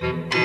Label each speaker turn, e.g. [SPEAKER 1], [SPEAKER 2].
[SPEAKER 1] Thank you.